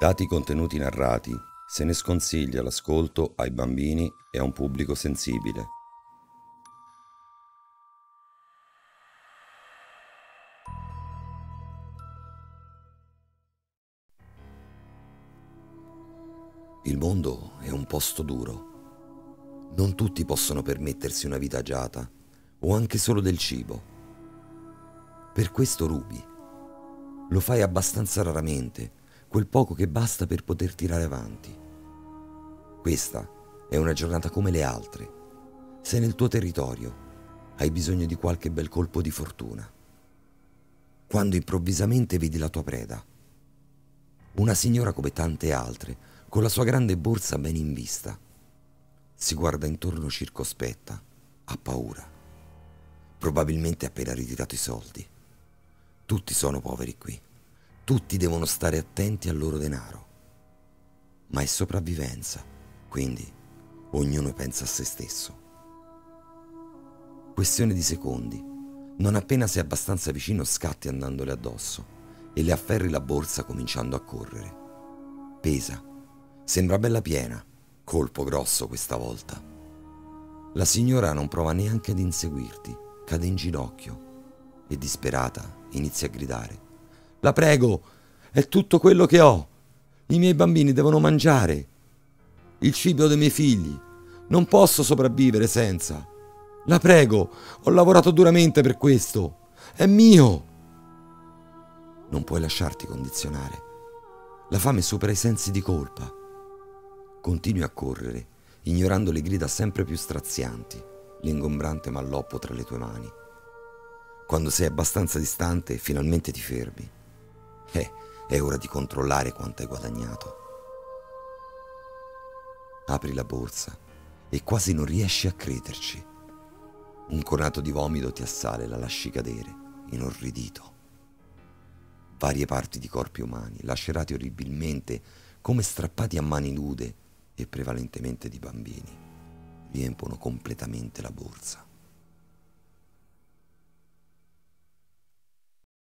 Dati i contenuti narrati, se ne sconsiglia l'ascolto ai bambini e a un pubblico sensibile. Il mondo è un posto duro. Non tutti possono permettersi una vita agiata o anche solo del cibo. Per questo rubi. Lo fai abbastanza raramente, quel poco che basta per poter tirare avanti. Questa è una giornata come le altre. Sei nel tuo territorio, hai bisogno di qualche bel colpo di fortuna. Quando improvvisamente vedi la tua preda. Una signora come tante altre, con la sua grande borsa ben in vista. Si guarda intorno circospetta, ha paura. Probabilmente ha appena ritirato i soldi. Tutti sono poveri qui. Tutti devono stare attenti al loro denaro. Ma è sopravvivenza, quindi ognuno pensa a se stesso. Questione di secondi. Non appena sei abbastanza vicino scatti andandole addosso e le afferri la borsa cominciando a correre. Pesa Sembra bella piena, colpo grosso questa volta. La signora non prova neanche ad inseguirti, cade in ginocchio e disperata inizia a gridare. La prego, è tutto quello che ho. I miei bambini devono mangiare. Il cibo dei miei figli. Non posso sopravvivere senza. La prego, ho lavorato duramente per questo. È mio. Non puoi lasciarti condizionare. La fame supera i sensi di colpa. Continui a correre, ignorando le grida sempre più strazianti, l'ingombrante malloppo tra le tue mani. Quando sei abbastanza distante, finalmente ti fermi. Eh, è ora di controllare quanto hai guadagnato. Apri la borsa e quasi non riesci a crederci. Un conato di vomito ti assale, la lasci cadere, inorridito. Varie parti di corpi umani, lacerati orribilmente, come strappati a mani nude, e prevalentemente di bambini, riempono completamente la borsa.